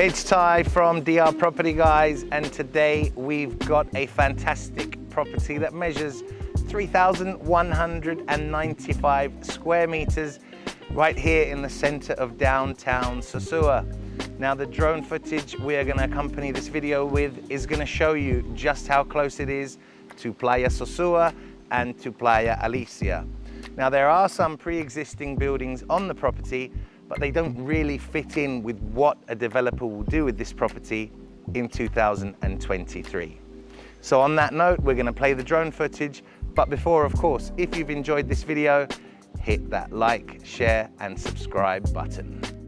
It's Ty from DR Property Guys and today we've got a fantastic property that measures 3,195 square meters right here in the center of downtown Sosua. Now the drone footage we are going to accompany this video with is going to show you just how close it is to Playa Sosua and to Playa Alicia. Now there are some pre-existing buildings on the property but they don't really fit in with what a developer will do with this property in 2023. So on that note, we're gonna play the drone footage, but before, of course, if you've enjoyed this video, hit that like, share, and subscribe button.